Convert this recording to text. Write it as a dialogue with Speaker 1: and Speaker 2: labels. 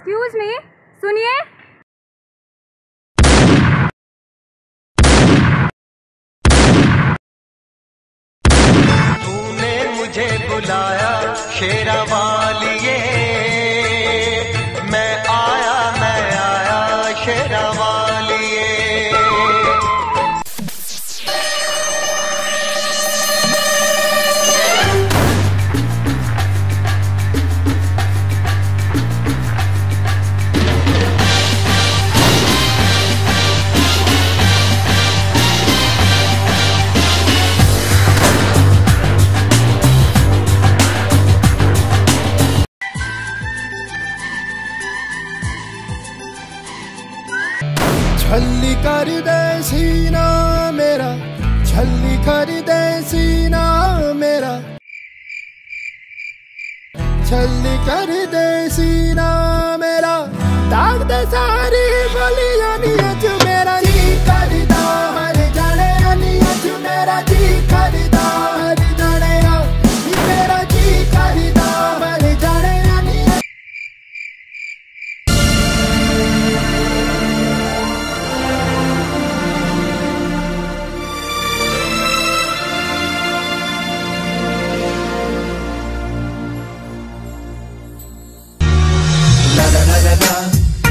Speaker 1: Excuse me सुनिए।
Speaker 2: तूने मुझे बुलाया शेरा वालिए। मैं आया मैं आया शेरा
Speaker 3: ਛੱਲੀ ਕਰਦੇ ਸੀ ਨਾ ਮੇਰਾ, ਛੱਲੀ ਕਰਦੇ ਸੀਨਾ ਮੇਰਾ। ਛੱਲੀ ਕਰਦੇ ਸੀ ਮੇਰਾ। ਦਾਗ ਦੇ ਸਾਰੀ ਬਲੀਆਂ ਨੀ